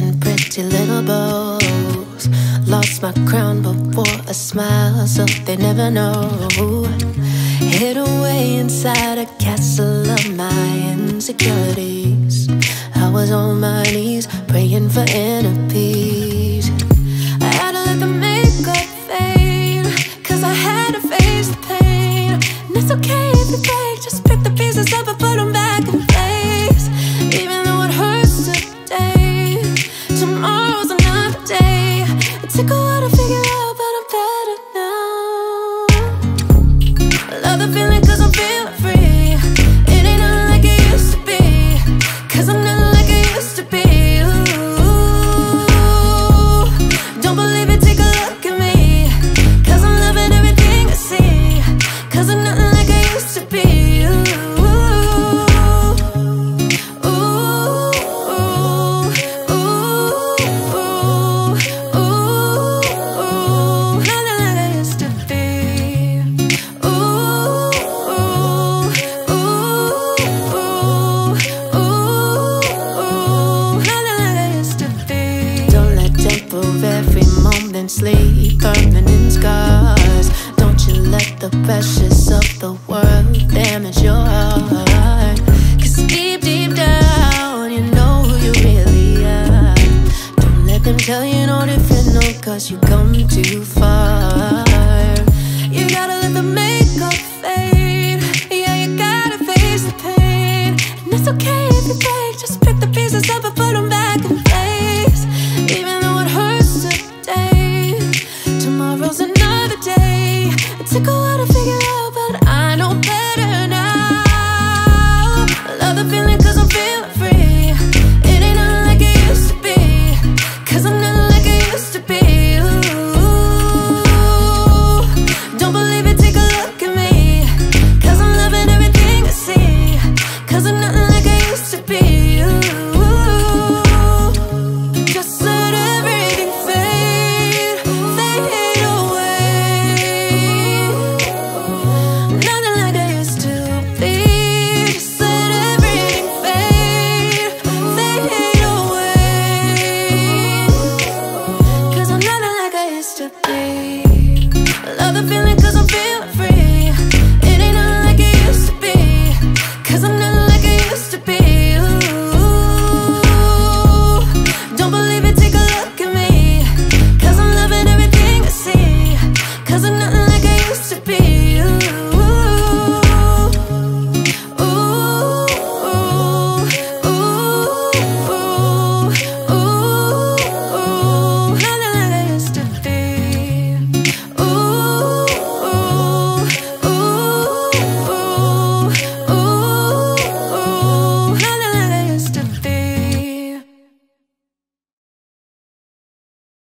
in pretty little bows. Lost my crown before a smile, so they never know. Hid away inside a castle of my insecurities. I was on my knees, praying for inner peace. I had to let the makeup fade, cause I had to face the pain. And it's okay if you break, just permanent scars. Don't you let the pressures of the world damage your heart. 'Cause deep, deep down, you know who you really are. Don't let them tell you no different, no, cause you come too far. You gotta let the makeup fade. Yeah, you gotta face the pain. And it's okay if you break. be you.